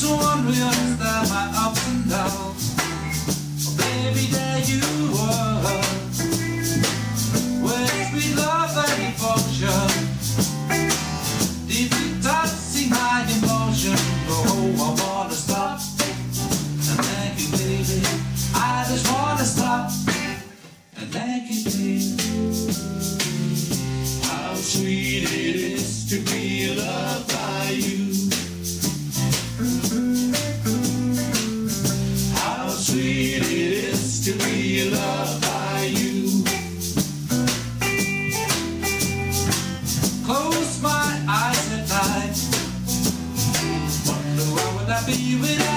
to one we understand my ups and downs. Oh, baby,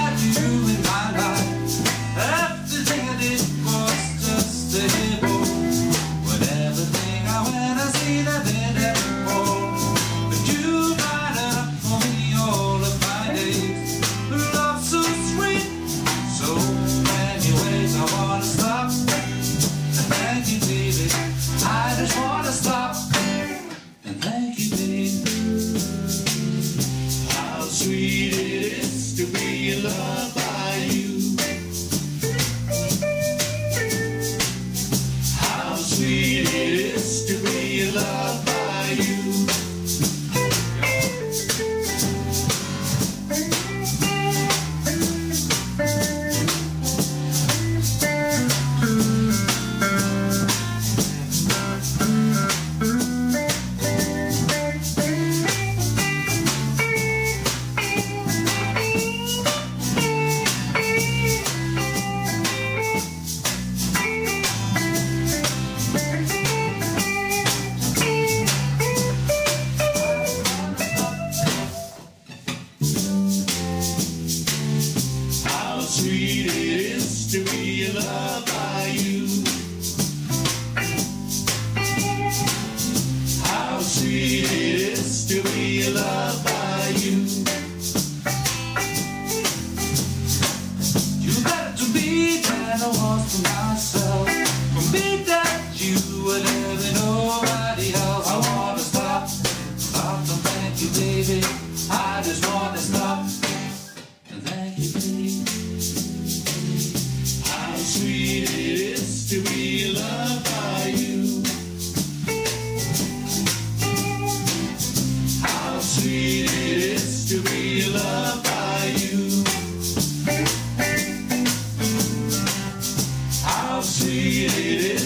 had you in my life. Everything I did. you. you. sweet it is to be loved by you. How sweet it is.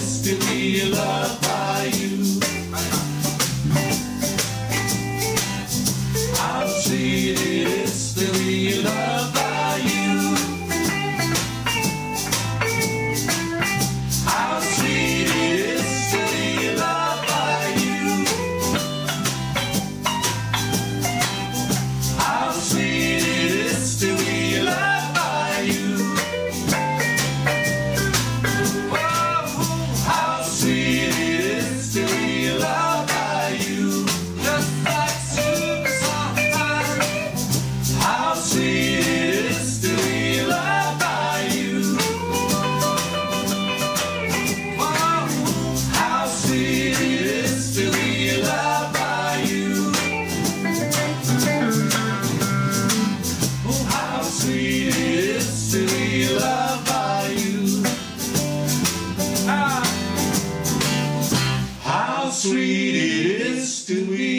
sweet it is to me.